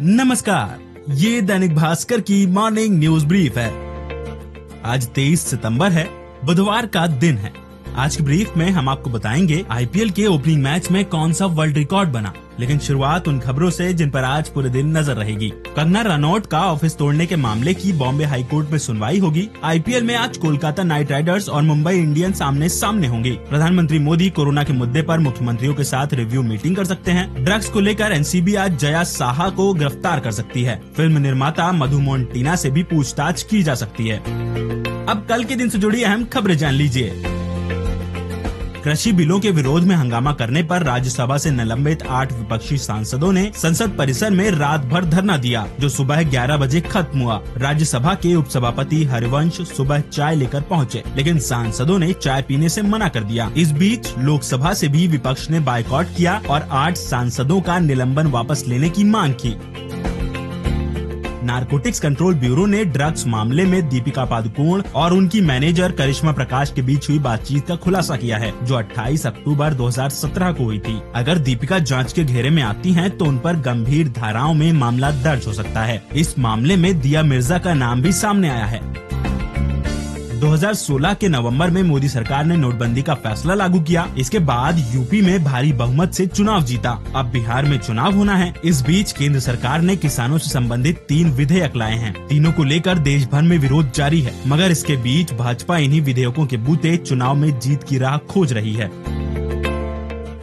नमस्कार, ये दैनिक भास्कर की मॉर्निंग न्यूज़ ब्रीफ है। आज 23 सितंबर है, बुधवार का दिन है। आज की ब्रीफ में हम आपको बताएँगे आईपीएल के ओपनिंग मैच में कौन सा वर्ल्ड रिकॉर्ड बना। लेकिन शुरुआत उन खबरों से जिन पर आज पूरे दिन नज़र रहेगी। कंगना रनौट का ऑफ़िस तोड़ने के मामले की बॉम्बे हाईकोर्ट में सुनवाई होगी। आईपीएल में आज कोलकाता नाइट राइडर्स और मुंबई इंडियंस सामने सामने होंगे। प्रधानमंत्री मोदी कोरोना के मुद्दे पर मुख्यमंत्रियों के साथ रिव्यू मीटिंग कर सकते हैं। ड्रग्स को लेकर एनसीबी आज जया साहा को गिरफ़्तार कर सकती है। फ़िल्म निर्माता मधु मोन्टीना से भी पूछताछ की जा सकती है। अब कल के दिन ऐसी जुड़ी अहम खबरें जान लीजिए। कृषि बिलों के विरोध में हंगामा करने पर राज्यसभा से निलंबित आठ विपक्षी सांसदों ने संसद परिसर में रात भर धरना दिया जो सुबह 11 बजे खत्म हुआ। राज्यसभा के उपसभापति हरिवंश सुबह चाय लेकर पहुँचे, लेकिन सांसदों ने चाय पीने से मना कर दिया। इस बीच लोकसभा से भी विपक्ष ने बाइकआउट किया और आठ सांसदों का निलंबन वापस लेने की मांग की। नारकोटिक्स कंट्रोल ब्यूरो ने ड्रग्स मामले में दीपिका पादुकोण और उनकी मैनेजर करिश्मा प्रकाश के बीच हुई बातचीत का खुलासा किया है, जो 28 अक्टूबर 2017 को हुई थी। अगर दीपिका जाँच के घेरे में आती हैं तो उन पर गंभीर धाराओं में मामला दर्ज हो सकता है। इस मामले में दिया मिर्ज़ा का नाम भी सामने आया है। 2016 के नवंबर में मोदी सरकार ने नोटबंदी का फैसला लागू किया। इसके बाद यूपी में भारी बहुमत से चुनाव जीता। अब बिहार में चुनाव होना है। इस बीच केंद्र सरकार ने किसानों से संबंधित तीन विधेयक लाए हैं। तीनों को लेकर देश भर में विरोध जारी है। मगर इसके बीच भाजपा इन्हीं विधेयकों के बूते चुनाव में जीत की राह खोज रही है।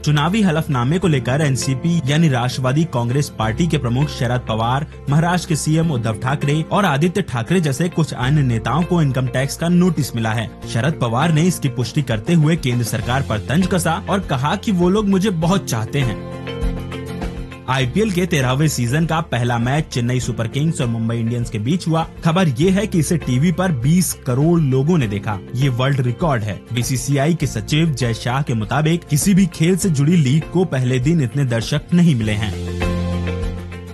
चुनावी हलफनामे को लेकर एनसीपी यानी राष्ट्रवादी कांग्रेस पार्टी के प्रमुख शरद पवार, महाराष्ट्र के सीएम उद्धव ठाकरे और आदित्य ठाकरे जैसे कुछ अन्य नेताओं को इनकम टैक्स का नोटिस मिला है। शरद पवार ने इसकी पुष्टि करते हुए केंद्र सरकार आरोप तंज कसा और कहा की वो लोग मुझे बहुत चाहते हैं। आईपीएल के तेरहवे सीज़न का पहला मैच चेन्नई सुपर किंग्स और मुंबई इंडियंस के बीच हुआ। खबर ये है कि इसे टीवी पर 20 करोड़ लोगों ने देखा। ये वर्ल्ड रिकॉर्ड है। बीसीसीआई के सचिव जय शाह के मुताबिक, किसी भी खेल से जुड़ी लीग को पहले दिन इतने दर्शक नहीं मिले हैं।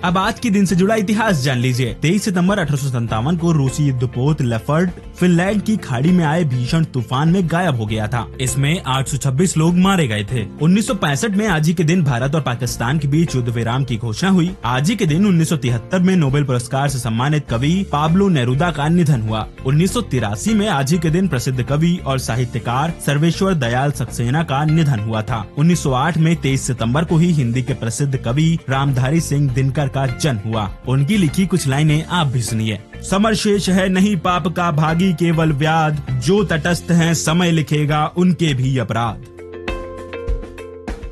अब आज के दिन से जुड़ा इतिहास जान लीजिए। तेईस सितंबर अठारह सौ सत्तावन को रूसी युद्धपोत लेफर्ड फिनलैंड की खाड़ी में आए भीषण तूफ़ान में गायब हो गया था। इसमें 826 लोग मारे गए थे। 1965 में आज ही के दिन भारत और पाकिस्तान के बीच युद्ध विराम की घोषणा हुई। आज ही के दिन 1973 में नोबेल पुरस्कार से सम्मानित कवि पाब्लो नेरुदा का निधन हुआ। उन्नीस सौ तिरासी में आज ही के दिन प्रसिद्ध कवि और साहित्यकार सर्वेश्वर दयाल सक्सेना का निधन हुआ था। 1908 में 23 सितंबर को ही हिंदी के प्रसिद्ध कवि रामधारी सिंह दिनकर का जन्म हुआ। उनकी लिखी कुछ लाइनें आप भी सुनिए। समर शेष है नहीं पाप का भागी, केवल व्याध। जो तटस्थ हैं, समय लिखेगा उनके भी अपराध।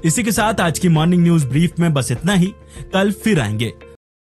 इसी के साथ आज की मॉर्निंग न्यूज़ ब्रीफ में बस इतना ही। कल फिर आएँगे।